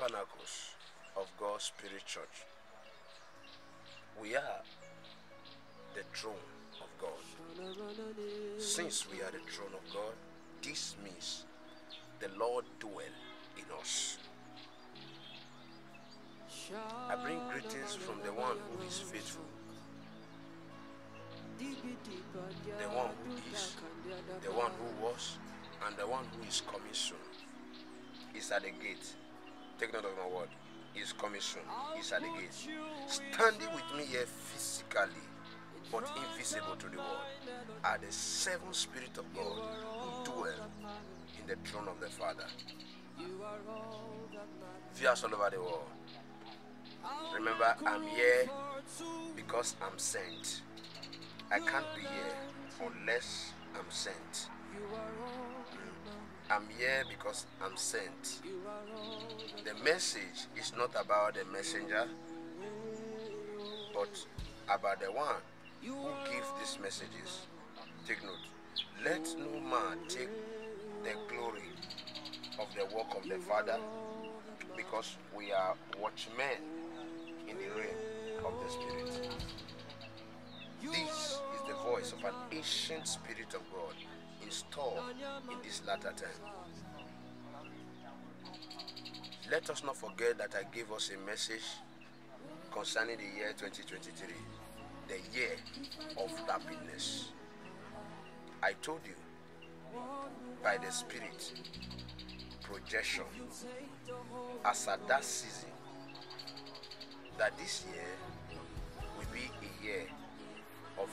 tabernacles of God's Spirit Church. We are the throne of God. Since we are the throne of God, this means the Lord dwell in us. I bring greetings from the one who is faithful, the one who is, the one who was, and the one who is coming soon. Is at the gate. Take note of my word. Is coming soon. Is at the gate. Standing with me here physically, but invisible to the world, are the seven spirits of God who dwell in the throne of the Father. Viewers all over the world. Remember, I'm here because I'm sent. I can't be here unless I'm sent. Hmm. I'm here because I'm sent. The message is not about the messenger, but about the one who gives these messages. Take note. Let no man take the glory of the work of the Father, because we are watchmen in the realm of the Spirit. This is the voice of an ancient Spirit of God installed in this latter time. Let us not forget that I gave us a message concerning the year 2023, the year of happiness. I told you by the Spirit, projection, as at that season, that this year will be a year of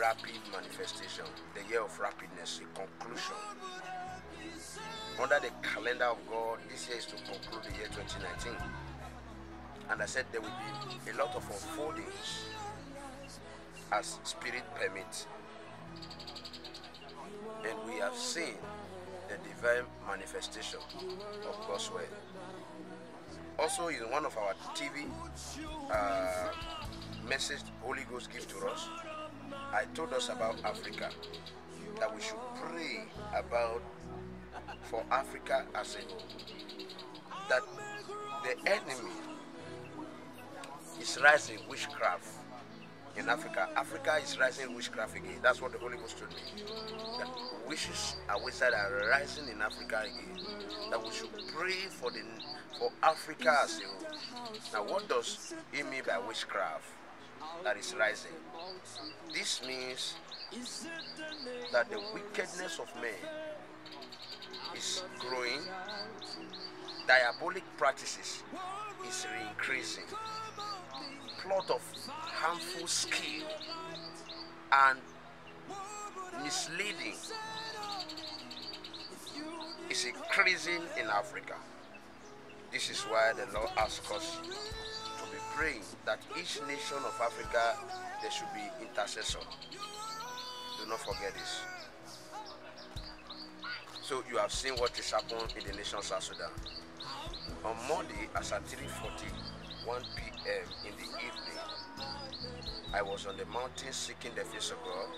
rapid manifestation, the year of rapidness, a conclusion. Under the calendar of God, this year is to conclude the year 2019. And I said there will be a lot of unfoldings as spirit permits. And we have seen the divine manifestation of God's word. Also, in one of our TV uh, message Holy Ghost gave to us, I told us about Africa that we should pray about for Africa as a whole. That the enemy is rising witchcraft in Africa. Africa is rising witchcraft again. That's what the Holy Ghost told me. That wishes and wizards are rising in Africa again. That we should pray for the for Africa as a whole. Now, what does he mean by witchcraft that is rising? This means that the wickedness of men is growing, diabolic practices is increasing, plot of harmful skill and misleading is increasing in Africa. This is why the Lord asks us to be praying that each nation of Africa there should be intercessor. Do not forget this. So you have seen what is happened in the nation South Sudan. On Monday, as at 3:41 p.m. in the evening, I was on the mountain seeking the face of God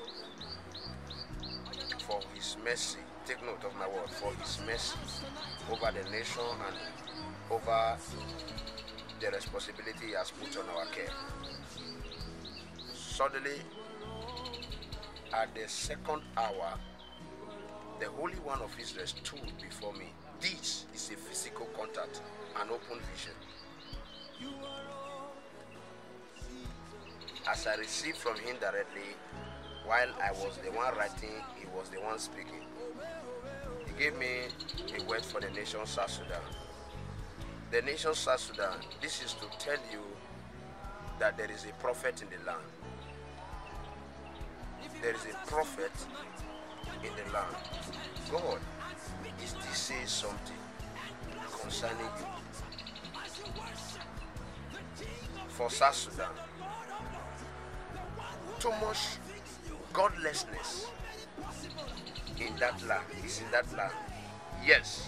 for His mercy. Take note of my word for His mercy over the nation and over the responsibility He has put on our care. Suddenly, at the second hour, the Holy One of Israel stood before me. This is a physical contact, an open vision. As I received from him directly, while I was the one writing, he was the one speaking. He gave me a word for the nation South Sudan. The nation South Sudan, this is to tell you that there is a prophet in the land. There is a prophet in the land. God is to say something concerning you. For South Sudan, too much godlessness in that land is in that land. Yes,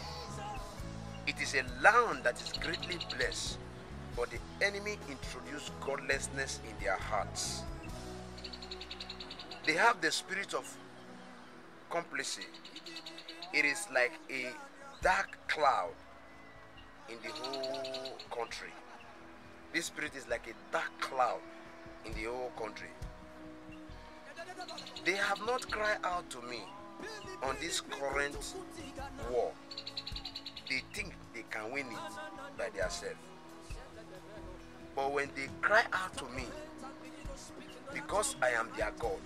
it is a land that is greatly blessed, but the enemy introduced godlessness in their hearts. They have the spirit of complacency. It is like a dark cloud in the whole country. This spirit is like a dark cloud in the whole country. They have not cried out to me on this current war. They think they can win it by themselves. But when they cry out to me, because I am their God,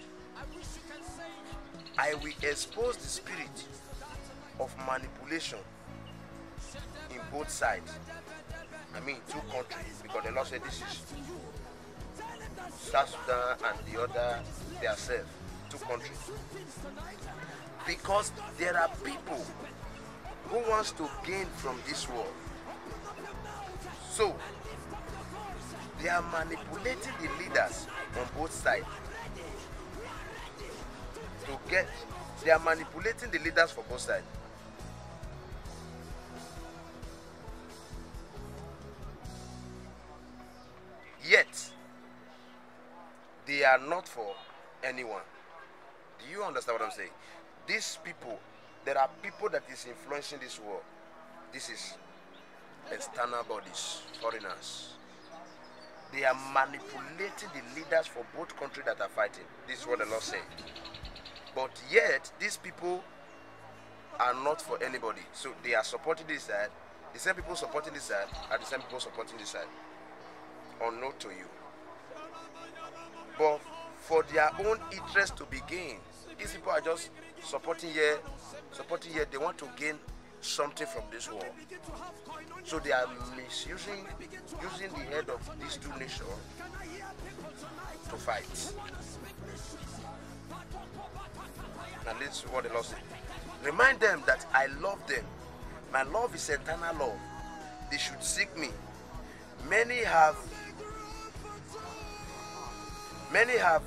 I will expose the spirit of manipulation in both sides. I mean, two countries, because the Lord said this is South Sudan and the other themselves, two countries. Because there are people who wants to gain from this war. So they are manipulating the leaders on both sides get they are manipulating the leaders for both sides. Yet they are not for anyone. Do you understand what I'm saying? These people, there are people that is influencing this war. This is external bodies, foreigners. They are manipulating the leaders for both countries that are fighting. This is what the Lord said. But yet, these people are not for anybody. So they are supporting this side. The same people supporting this side are the same people supporting this side. Unknown to you. But for their own interest to be gained, these people are just supporting here, supporting here. They want to gain something from this war. So they are misusing using the head of these two nations to fight. Now listen to what the Lord said. Remind them that I love them. My love is eternal love. They should seek me. Many have many have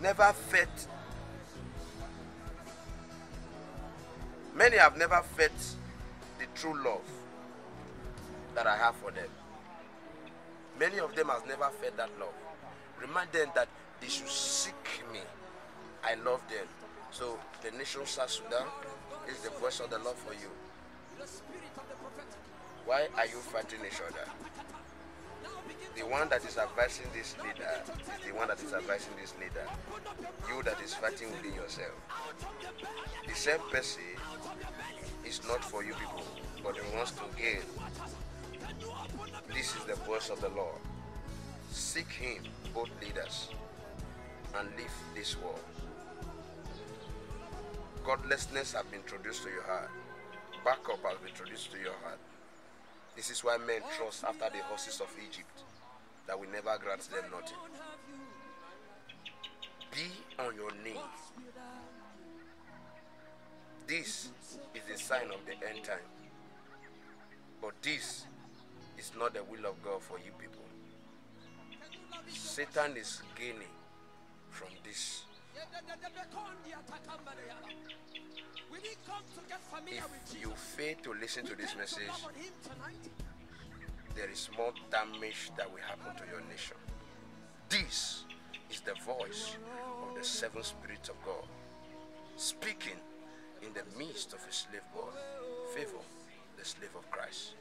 never felt many have never felt the true love that I have for them. Many of them has never felt that love. Remind them that they should seek me. I love them. So the nation South Sudan is the voice of the Lord for you. Why are you fighting each other? The one that is advising this leader is the one that is advising this leader. You that is fighting within yourself. The same person is not for you people, but he wants to gain. This is the voice of the Lord. Seek him, both leaders, and leave this world. Godlessness has been introduced to your heart. Backup has been introduced to your heart. This is why men trust after the horses of Egypt that will never grant them nothing. Be on your knees. This is the sign of the end time. But this is not the will of God for you people. Satan is gaining from this. If you fail to listen to this message, there is more damage that will happen to your nation. This is the voice of the seven spirits of God speaking in the midst of a slave boy, favor the slave of Christ.